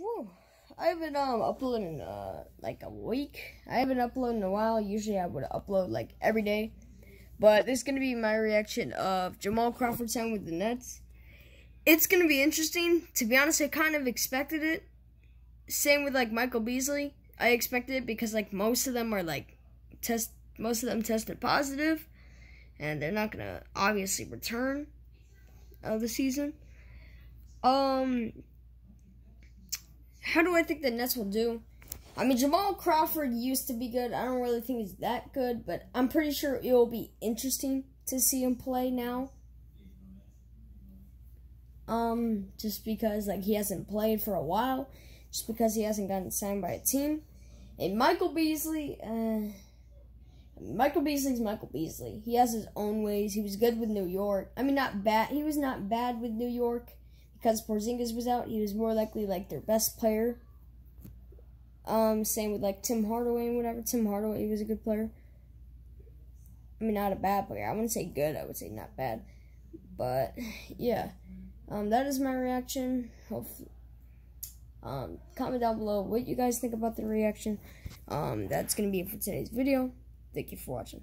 Whew. I haven't um uploaded in uh like a week. I haven't uploaded in a while. Usually I would upload like every day. But this is gonna be my reaction of Jamal Crawford signed with the Nets. It's gonna be interesting. To be honest, I kind of expected it. Same with like Michael Beasley. I expected it because like most of them are like test most of them tested positive and they're not gonna obviously return of the season. Um how do I think the Nets will do? I mean, Jamal Crawford used to be good. I don't really think he's that good, but I'm pretty sure it will be interesting to see him play now. Um, just because like he hasn't played for a while, just because he hasn't gotten signed by a team. And Michael Beasley, uh, Michael Beasley's Michael Beasley. He has his own ways. He was good with New York. I mean, not bad. He was not bad with New York because Porzingis was out, he was more likely like their best player. Um, same with like Tim Hardaway and whatever. Tim Hardaway was a good player. I mean, not a bad player. I wouldn't say good. I would say not bad. But yeah, um, that is my reaction. Hopefully, um, comment down below what you guys think about the reaction. Um, that's gonna be it for today's video. Thank you for watching.